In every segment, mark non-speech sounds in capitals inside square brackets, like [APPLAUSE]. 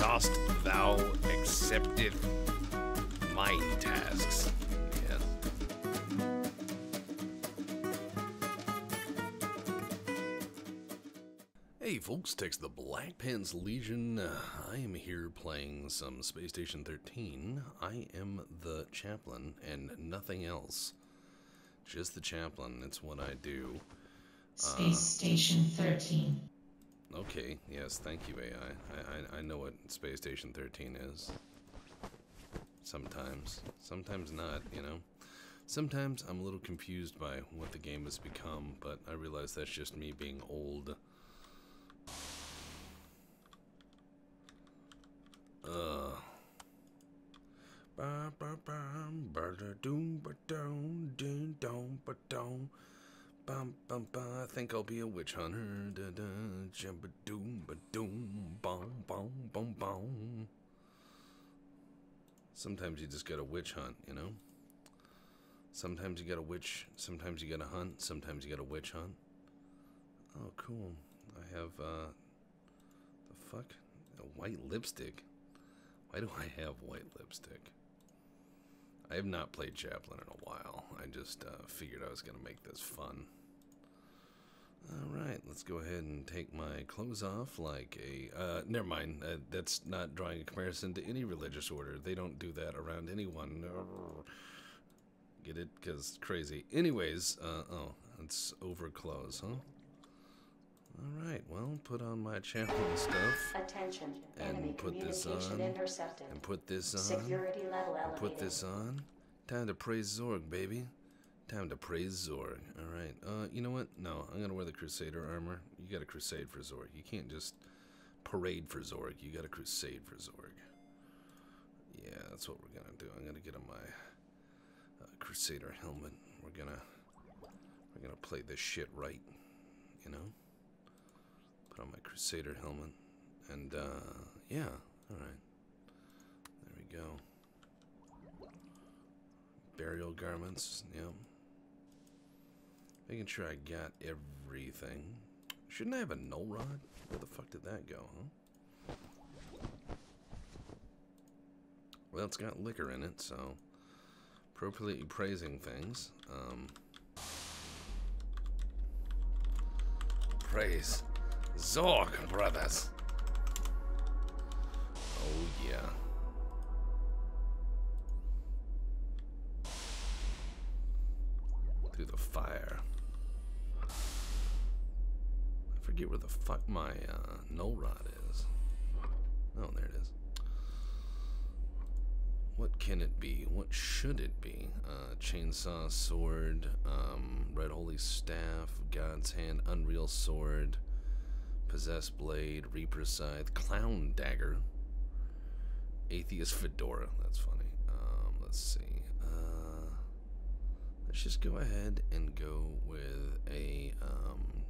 Dost thou accepteth mine tasks? Yes. Hey folks, Tex the Black Pants Legion. Uh, I am here playing some Space Station 13. I am the chaplain and nothing else. Just the chaplain, it's what I do. Space Station 13. Okay, yes, thank you, AI. I, I, I know what Space Station 13 is. Sometimes. Sometimes not, you know. Sometimes I'm a little confused by what the game has become, but I realize that's just me being old. Uh. Ba ba bam ba da doom ba doom ding dong ba dong. Bum bum ba. I think I'll be a witch hunter. Da da doom ba doom. Sometimes you just gotta witch hunt, you know. Sometimes you gotta witch. Sometimes you gotta hunt. Sometimes you gotta witch hunt. Oh, cool. I have uh, the fuck a white lipstick. Why do I have white lipstick? I have not played Chaplain in a while. I just uh, figured I was going to make this fun. Alright, let's go ahead and take my clothes off like a... Uh, never mind, uh, that's not drawing a comparison to any religious order. They don't do that around anyone. Get it? Because crazy. Anyways, uh, oh, it's over clothes, huh? Alright, well, put on my chaplain stuff. Attention. Enemy And put this on. intercepted. And put this on. Security level And elevated. put this on. Time to praise Zorg, baby. Time to praise Zorg. Alright, uh, you know what? No, I'm gonna wear the Crusader armor. You gotta crusade for Zorg. You can't just parade for Zorg. You gotta crusade for Zorg. Yeah, that's what we're gonna do. I'm gonna get on my uh, Crusader helmet. We're gonna we're gonna play this shit right. You know? Put on my Crusader helmet. And uh yeah, alright. There we go. Burial garments, yep. Making sure I got everything. Shouldn't I have a null rod? Where the fuck did that go, huh? Well, it's got liquor in it, so appropriately praising things. Um, praise Zorg, brothers. Fuck my uh, null rod is. Oh, there it is. What can it be? What should it be? Uh, chainsaw, sword, um, red holy staff, God's hand, unreal sword, possessed blade, reaper scythe, clown dagger, atheist fedora. That's funny. Um, let's see. Uh, let's just go ahead and go with a um,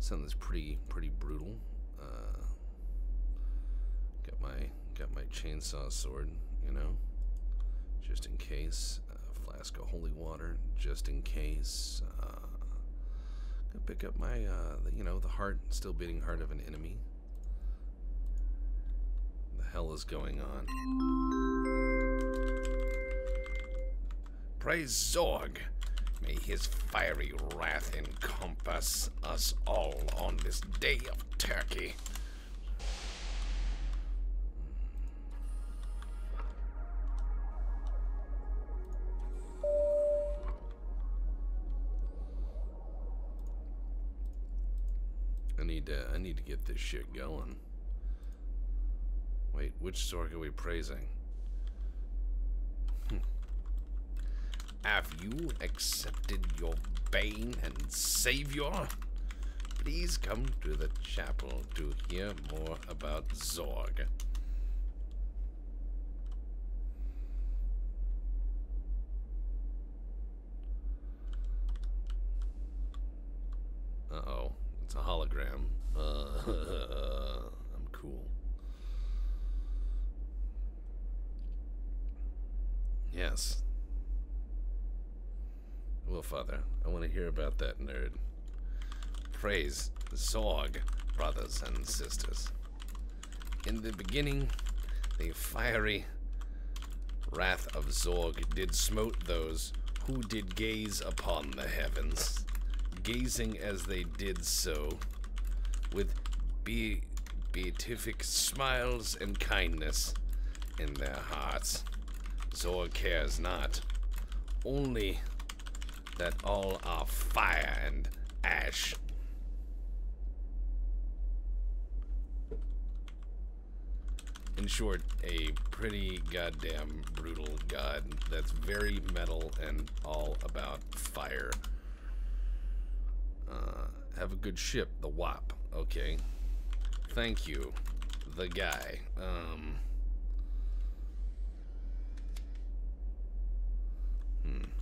something that's pretty pretty brutal. Uh, got my got my chainsaw sword, you know, just in case. Uh, flask of holy water, just in case. Uh, gonna pick up my, uh, the, you know, the heart, still beating heart of an enemy. The hell is going on? Praise Zorg. May his fiery wrath encompass us all on this day of turkey. I need to I need to get this shit going. Wait, which Zorg are we praising? Have you accepted your bane and savior? Please come to the chapel to hear more about Zorg. Uh oh, it's a hologram. Uh, I'm cool. Yes. Well, Father, I want to hear about that nerd. Praise Zorg, brothers and sisters. In the beginning, the fiery wrath of Zorg did smote those who did gaze upon the heavens, gazing as they did so, with be- beatific smiles and kindness in their hearts. Zorg cares not, only that all are fire and ash. In short, a pretty goddamn brutal god that's very metal and all about fire. Uh, have a good ship, the WAP. Okay. Thank you, the guy. Um. Hmm.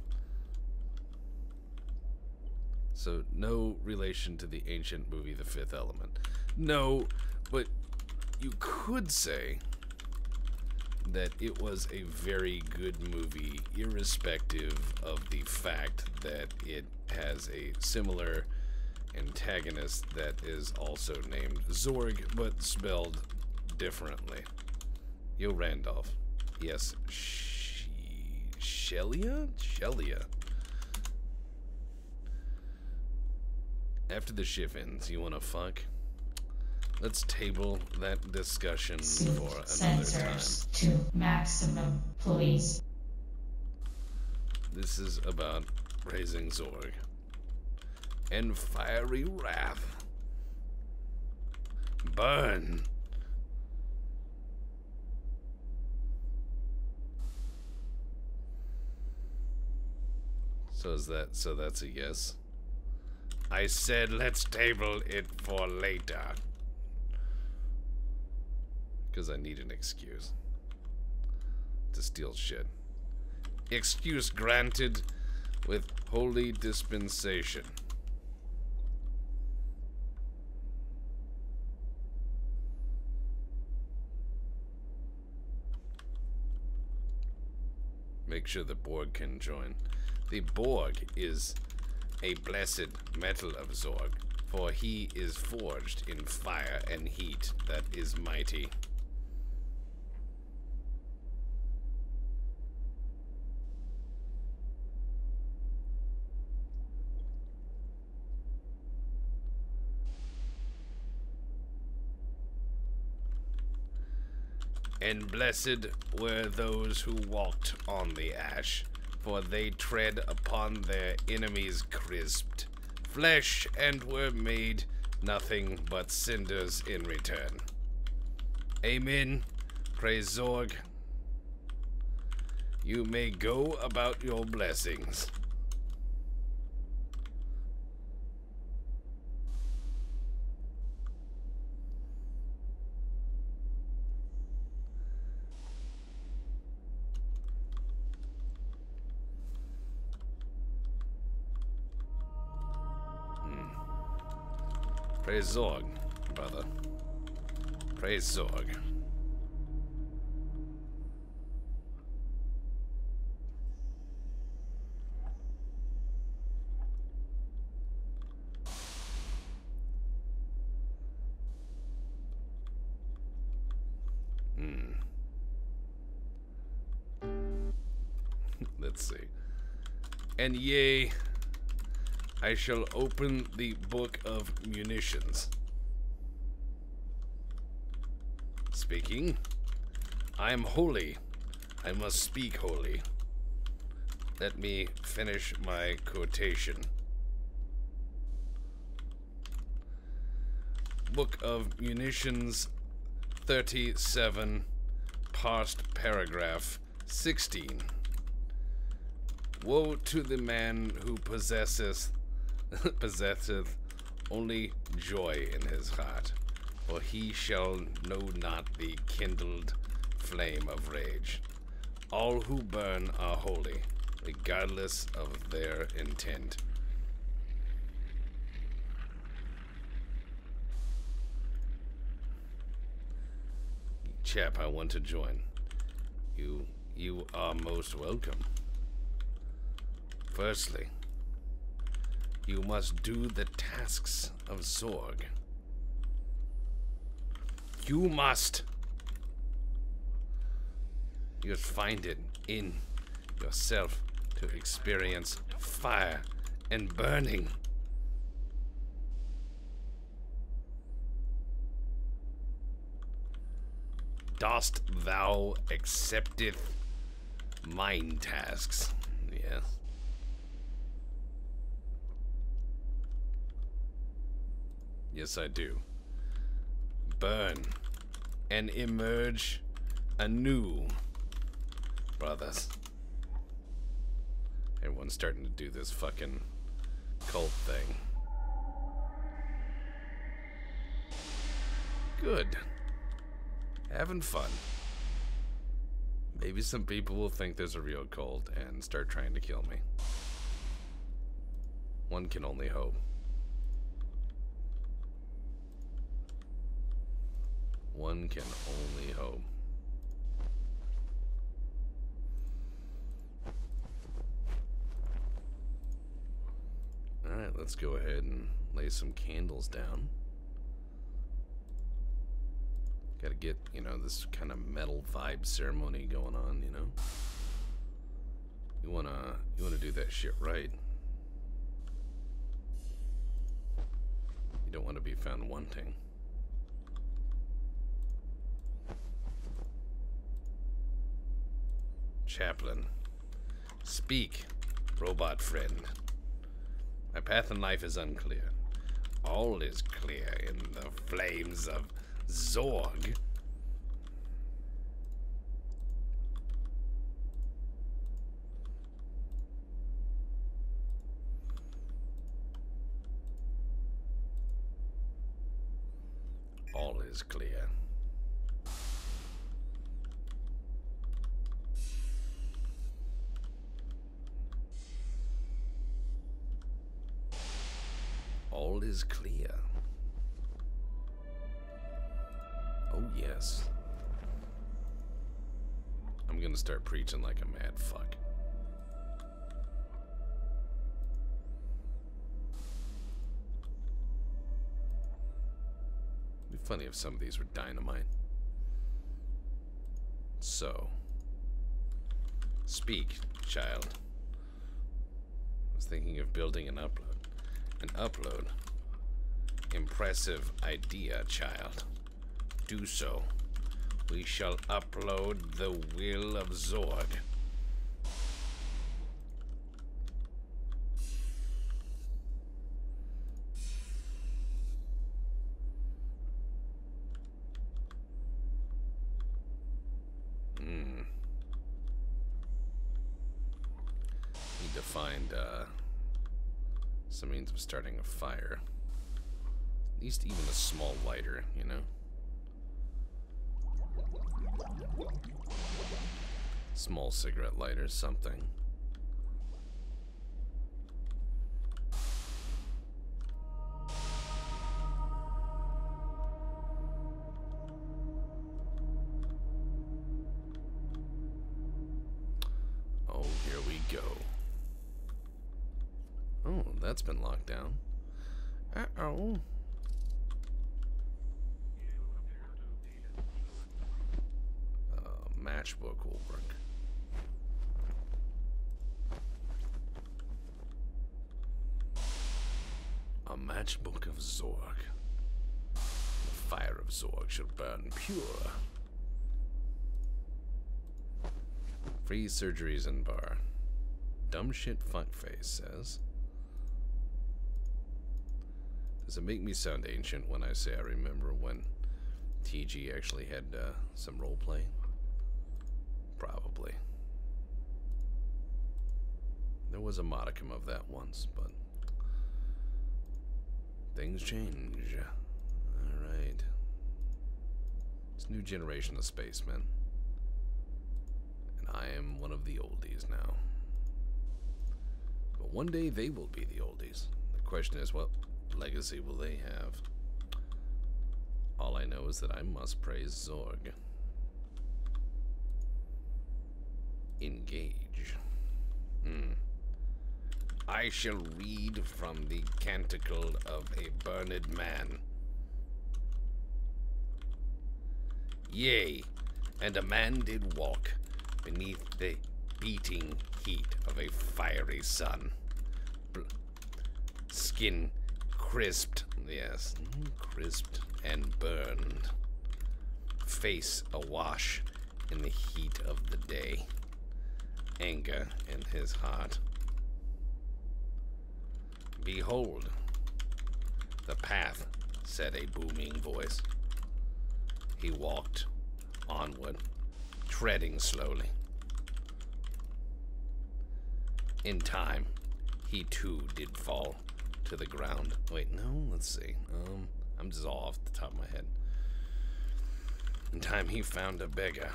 So, no relation to the ancient movie The Fifth Element. No, but you could say that it was a very good movie, irrespective of the fact that it has a similar antagonist that is also named Zorg, but spelled differently. Yo, Randolph. Yes, she, Shelia? Shelia. After the shift ends, you wanna fuck? Let's table that discussion Suit for another time. sensors to maximum, please. This is about raising Zorg. And fiery wrath. Burn. So is that so that's a yes? I said let's table it for later. Cause I need an excuse. To steal shit. Excuse granted with holy dispensation. Make sure the Borg can join. The Borg is a blessed metal of Zorg, for he is forged in fire and heat that is mighty. And blessed were those who walked on the ash, for they tread upon their enemies crisped flesh and were made nothing but cinders in return. Amen. Praise Zorg. You may go about your blessings. Praise Zorg, brother. Praise Zorg. Hmm. [LAUGHS] Let's see. And yea, I shall open the book of munitions. Speaking. I am holy. I must speak holy. Let me finish my quotation. Book of Munitions 37, parsed paragraph 16. Woe to the man who possesseth [LAUGHS] possesseth only joy in his heart, for he shall know not the kindled flame of rage. All who burn are holy, regardless of their intent. Chap, I want to join. You you are most welcome. Firstly, you must do the tasks of Zorg. You must. You find it in yourself to experience fire and burning. Dost thou accepteth mine tasks? Yes. Yes, I do. Burn and emerge anew, brothers. Everyone's starting to do this fucking cult thing. Good. Having fun. Maybe some people will think there's a real cult and start trying to kill me. One can only hope. One can only hope. Alright, let's go ahead and lay some candles down. Gotta get, you know, this kind of metal vibe ceremony going on, you know? You wanna, you wanna do that shit right. You don't want to be found wanting. Chaplain. Speak, robot friend. My path in life is unclear. All is clear in the flames of Zorg. All is clear. All is clear. Oh, yes. I'm gonna start preaching like a mad fuck. It'd be funny if some of these were dynamite. So, speak, child. I was thinking of building an upload. An upload. Impressive idea, child do so, we shall upload the will of Zorg. Hmm. Need to find uh, some means of starting a fire. At least even a small lighter, you know? Small cigarette lighter, something. Oh, here we go. Oh, that's been locked down. Uh-oh. Matchbook will work. A matchbook of Zorg. The fire of Zorg shall burn pure. Free surgeries in bar. Dumb shit fuckface says. Does it make me sound ancient when I say I remember when TG actually had uh, some roleplay? Probably. There was a modicum of that once, but things change. Alright. It's new generation of spacemen. And I am one of the oldies now. But one day they will be the oldies. The question is, what legacy will they have? All I know is that I must praise Zorg. Engage. Hmm. I shall read from the canticle of a burned man. Yea, and a man did walk beneath the beating heat of a fiery sun. Bl- skin crisped, yes, mm, crisped and burned. Face awash in the heat of the day. Anger in his heart. Behold, the path, said a booming voice. He walked onward, treading slowly. In time, he too did fall to the ground. Wait, no, let's see. Um, I'm just all off the top of my head. In time, he found a beggar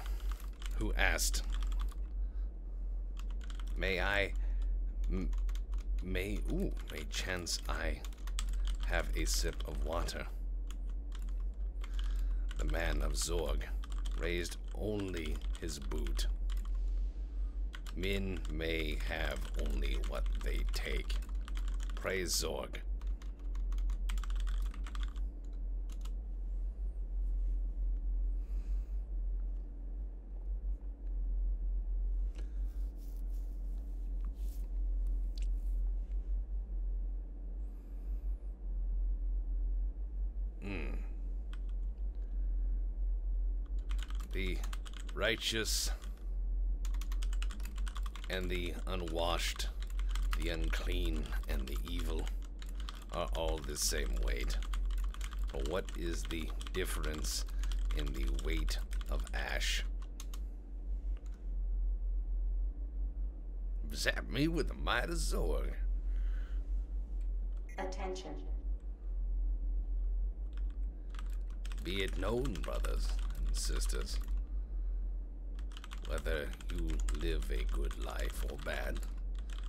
who asked, May I. May. Ooh, may chance I have a sip of water? The man of Zorg raised only his boot. Men may have only what they take. Praise Zorg. Hmm. The righteous and the unwashed, the unclean and the evil are all the same weight. But what is the difference in the weight of ash? Zap me with a mighty Zorg. Attention. Be it known, brothers and sisters, whether you live a good life or bad,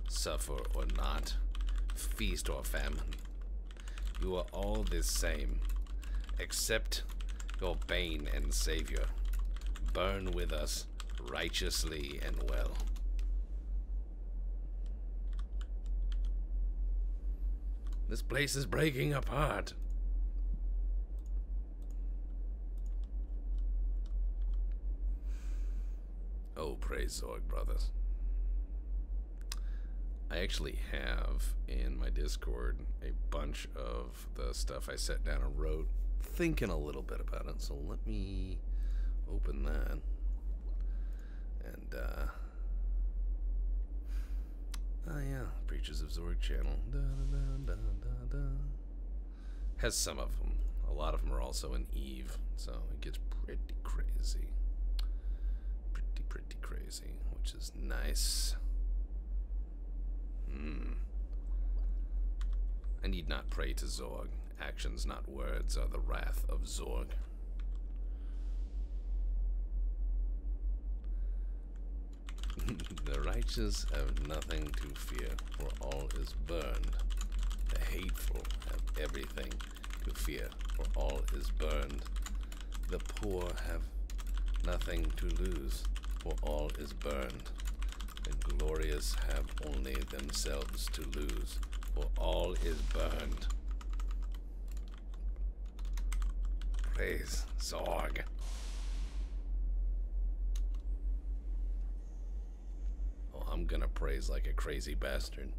suffer or not, feast or famine, you are all the same, except your bane and savior. Burn with us righteously and well. This place is breaking apart. Oh, praise Zorg, brothers. I actually have in my Discord a bunch of the stuff I sat down and wrote, thinking a little bit about it. So let me open that. And, uh. Oh, yeah. Preachers of Zorg channel. Da, da, da. Has some of them. A lot of them are also in Eve. So it gets pretty crazy pretty, crazy, which is nice. Hmm. I need not pray to Zorg. Actions, not words, are the wrath of Zorg. [LAUGHS] the righteous have nothing to fear, for all is burned. The hateful have everything to fear, for all is burned. The poor have nothing to lose, for all is burned. The glorious have only themselves to lose, for all is burned. Praise Zorg. Oh, I'm gonna praise like a crazy bastard.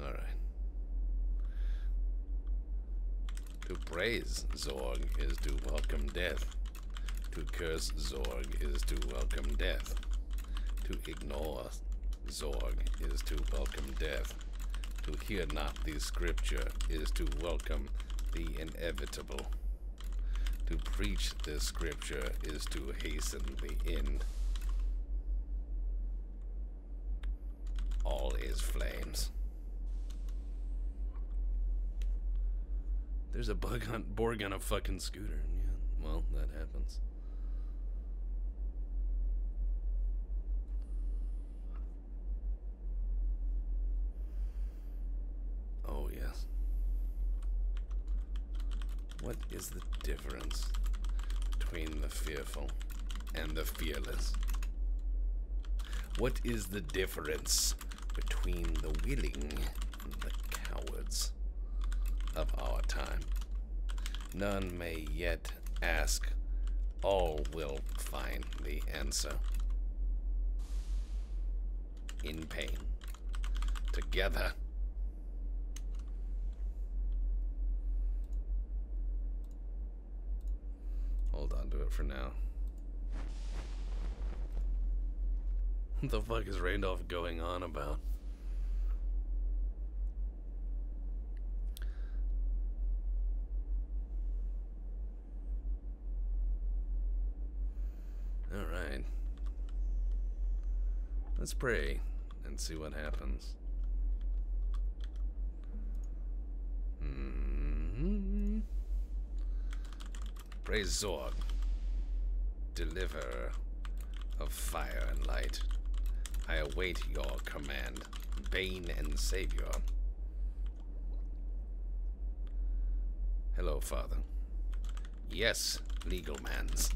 Alright. To praise Zorg is to welcome death. To curse Zorg is to welcome death. To ignore Zorg is to welcome death. To hear not the scripture is to welcome the inevitable. To preach the scripture is to hasten the end. All is flames. There's a bug on Borg on a fucking scooter. Yeah, well, that happens. Oh, yes. What is the difference between the fearful and the fearless? What is the difference between the willing and the cowards of our time. None may yet ask, all will find the answer. In pain. Together. Hold on to it for now. What the fuck is Randolph going on about? Alright. Let's pray and see what happens. hmm Praise Zorg, deliverer of fire and light. I await your command, Bane and Savior. Hello, Father. Yes, legal mans.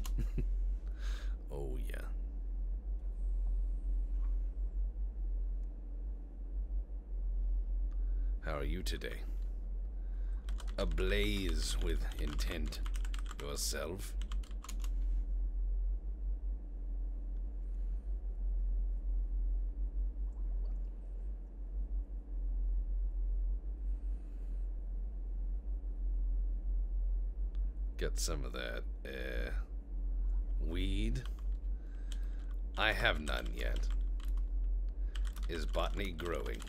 [LAUGHS] oh, yeah. How are you today? Ablaze with intent. Yourself? Get some of that, uh, weed. I have none yet. Is botany growing?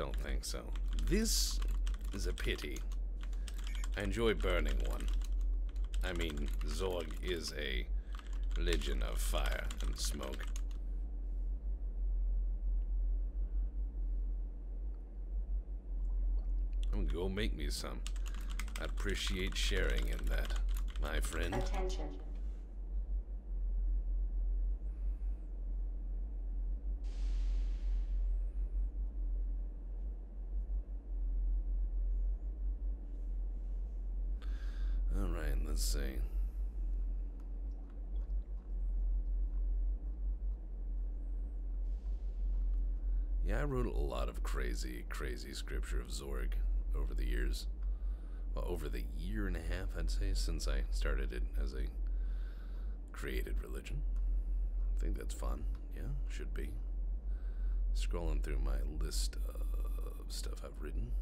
Don't think so. This is a pity. I enjoy burning one. I mean, Zorg is a religion of fire and smoke. I'm gonna go make me some. I appreciate sharing in that, my friend. Attention. Alright, let's see. Yeah, I wrote a lot of crazy, crazy scripture of Zorg over the years. Well, over the year and a half, I'd say, since I started it as a created religion. I think that's fun. Yeah, should be. Scrolling through my list of stuff I've written.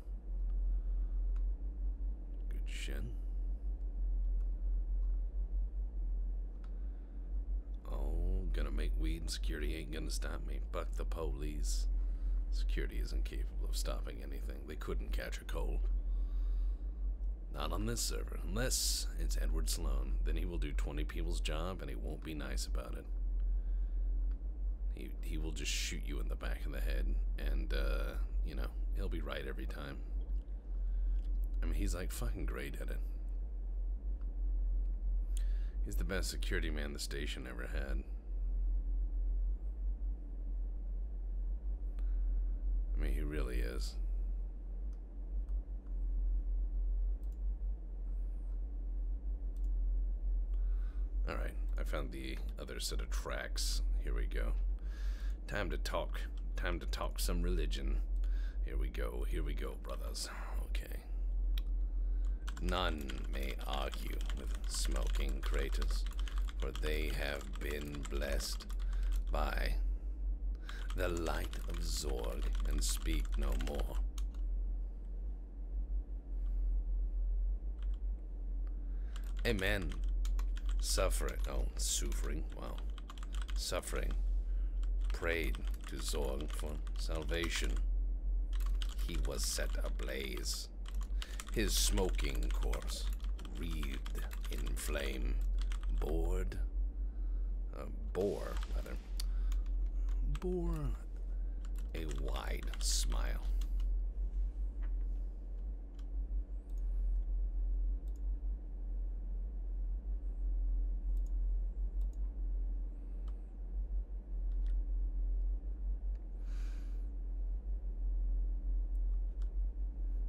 Good shit. Oh, gonna make weed and security ain't gonna stop me. Fuck the police. Security isn't capable of stopping anything. They couldn't catch a cold. Not on this server. Unless it's Edward Sloan. Then he will do 20 people's job and he won't be nice about it. He, he will just shoot you in the back of the head and, uh, you know, he'll be right every time. I mean, he's like fucking great at it. He's the best security man the station ever had. I mean, he really is. Alright, I found the other set of tracks. Here we go. Time to talk. Time to talk some religion. Here we go. Here we go, brothers. Okay. None may argue with smoking craters, for they have been blessed by the light of Zorg and speak no more. Amen. Suffering, oh, suffering, wow. Suffering. Prayed to Zorg for salvation. He was set ablaze. His smoking corpse wreathed in flame. Bored. Uh, bore, rather. Bore a wide smile.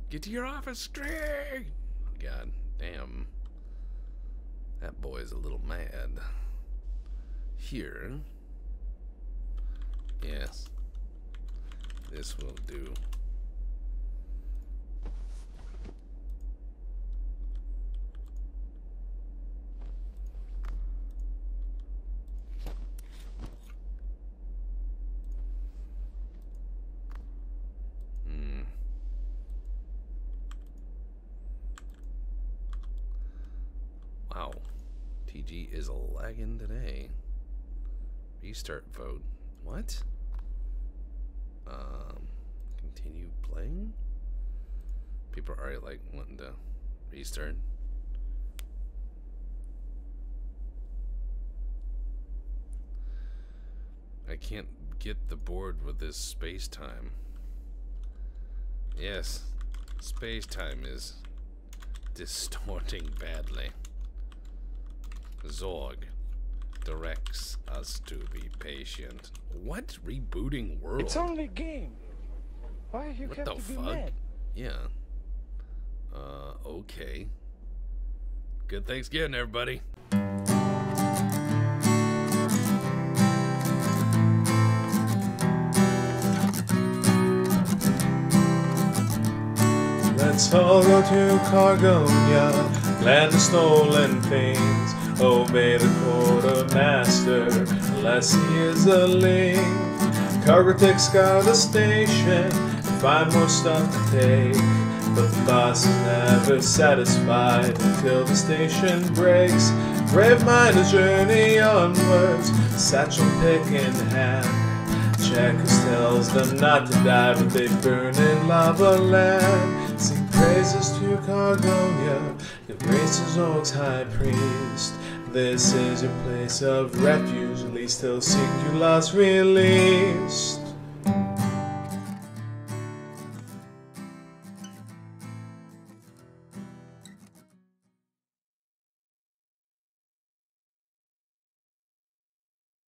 Get to your office, String! God damn. That boy's a little mad. here. Yes. This will do. Hmm. Wow. TG is lagging today. Restart vote. Um, continue playing? People are already like wanting to restart. I can't get the board with this space time. Yes, space time is [LAUGHS] distorting badly. Zorg directs us to be patient. What rebooting world? It's only a game. Why you what have the to be fuck? mad? Yeah. Uh, okay. Good Thanksgiving, everybody. Go to Cargonia, land of stolen things. Obey oh, the quartermaster, unless he is a ling. Cargo takes out a station, find more stuff to take. But the boss is never satisfied until the station breaks. Brave miners journey onwards, satchel pick in hand. Checkers tells them not to die, but they burn in lava land. Praises to Cargonia, the races Orc's high priest. This is your place of refuge, at least till Singular's released.